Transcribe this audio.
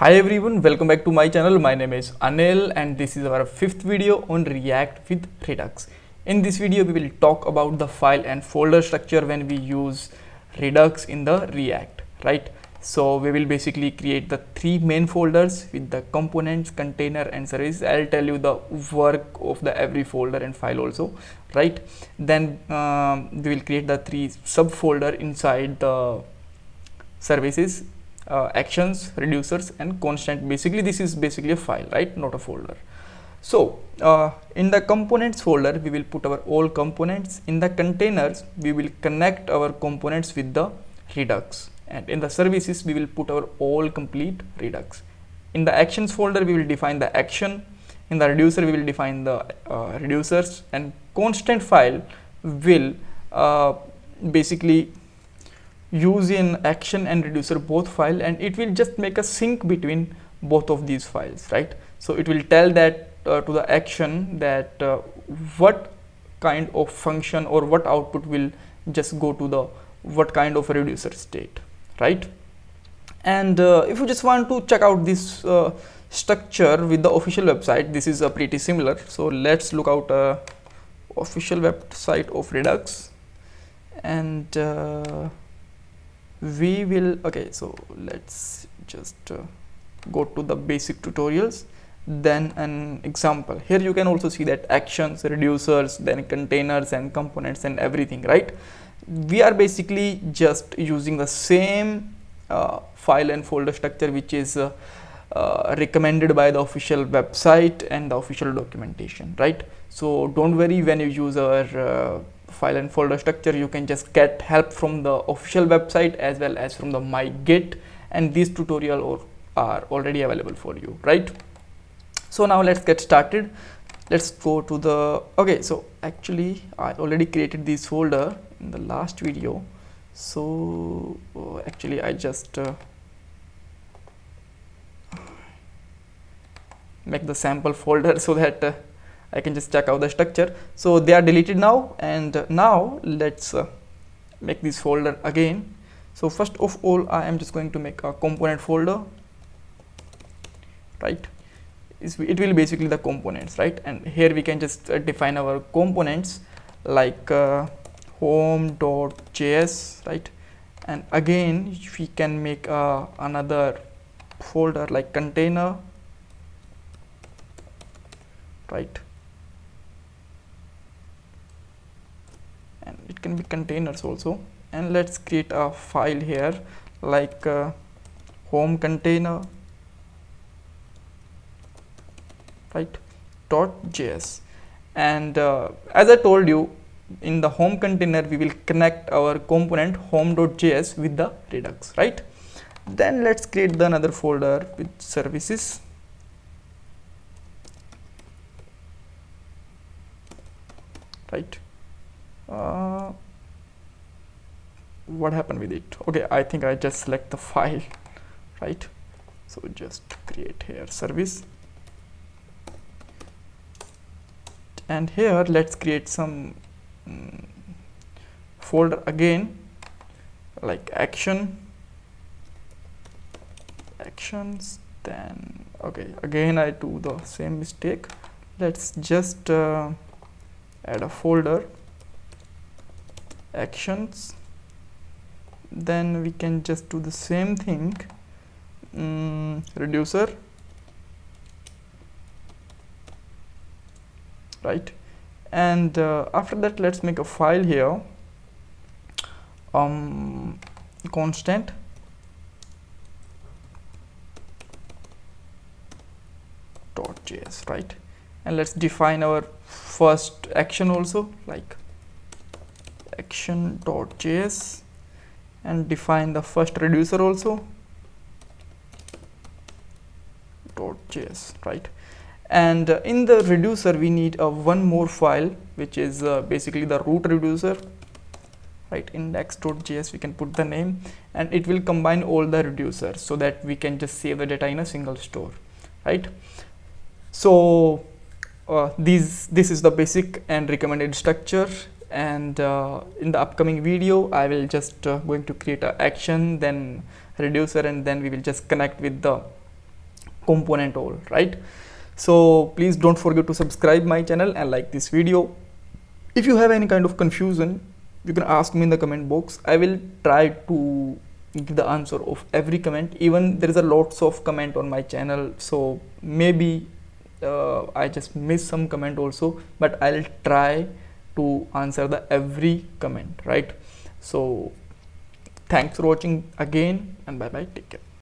Hi everyone, welcome back to my channel. My name is Anil and this is our fifth video on React with Redux. In this video, we will talk about the file and folder structure when we use Redux in the React, right? So we will basically create the three main folders with the components, container and service. I'll tell you the work of the every folder and file also, right? Then um, we will create the three subfolder inside the services uh, actions reducers and constant. Basically this is basically a file right? Not a folder. So uh, in the components folder we will put our all components. In the containers we will connect our components with the redux. And in the services we will put our all complete redux. In the actions folder we will define the action. In the reducer we will define the uh, reducers. And constant file will uh, basically use in action and reducer both file and it will just make a sync between both of these files right? So it will tell that uh, to the action that uh, what kind of function or what output will just go to the what kind of reducer state right? And uh, if you just want to check out this uh, structure with the official website this is a pretty similar. So let's look out a official website of redux. And uh, we will okay so let's just uh, go to the basic tutorials. Then an example. Here you can also see that actions reducers then containers and components and everything right? We are basically just using the same uh, file and folder structure which is uh, uh, recommended by the official website and the official documentation right? So don't worry when you use our uh, file and folder structure you can just get help from the official website as well as from the my git and these tutorial or are already available for you right? So now let's get started. Let's go to the okay so actually i already created this folder in the last video. So uh, actually i just uh, make the sample folder so that uh, I can just check out the structure. So they are deleted now and now let's uh, make this folder again. So first of all I am just going to make a component folder right? It will basically the components right? And here we can just uh, define our components like uh, home.js right? And again we can make uh, another folder like container right and it can be containers also. And let's create a file here like uh, home container right dot js and uh, as i told you in the home container we will connect our component home.js with the redux right? Then let's create the another folder with services. Right uh, what happened with it? Okay I think I just select the file right? So just create here service. And here let's create some um, folder again like action actions then okay again I do the same mistake. Let's just uh, add a folder actions then we can just do the same thing. Um, reducer. Right. And uh, after that let's make a file here. Um constant. Dot js right. And let's define our first action also like action.js and define the first reducer also .js right? And uh, in the reducer we need uh, one more file which is uh, basically the root reducer right? index.js we can put the name. And it will combine all the reducers so that we can just save the data in a single store right? So uh, these this is the basic and recommended structure and uh, in the upcoming video I will just uh, going to create a action then reducer and then we will just connect with the component all right? So please don't forget to subscribe my channel and like this video. If you have any kind of confusion you can ask me in the comment box. I will try to give the answer of every comment. Even there is a lots of comment on my channel so maybe uh, i just miss some comment also but i'll try to answer the every comment right? So thanks for watching again and bye bye take care